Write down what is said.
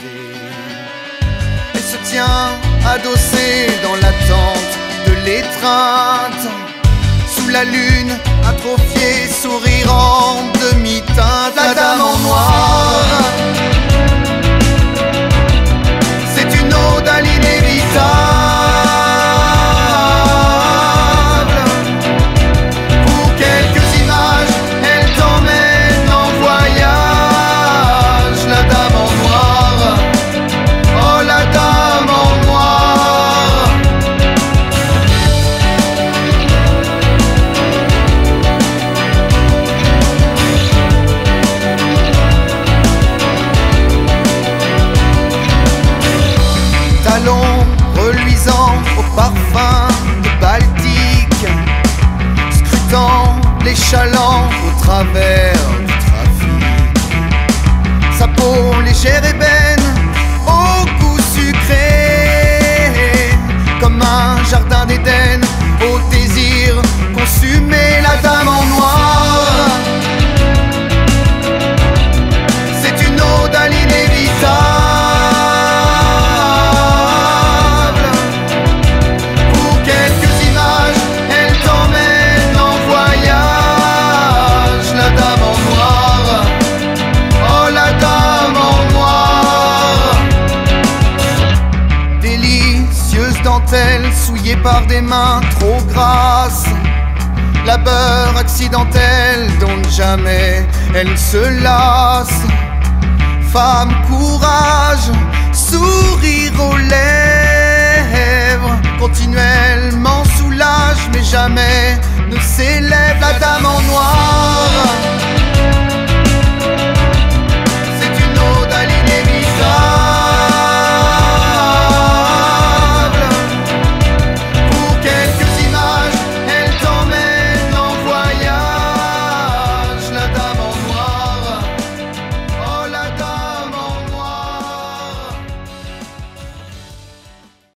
Elle se tient adossée dans l'attente de l'étreinte. Sous la lune, atrophiée, sourire en demi-teinte, Talons reluisants au parfum de Baltique, scrutant les chalands au travers du trafic. Sa peau légère ébène au goût sucré, comme un jardin souillée par des mains trop grasses. Labeur accidentel dont jamais elle se lasse. Femme, courage, sourire aux lèvres, continuellement soulage, mais jamais ne s'élève la dame en noir.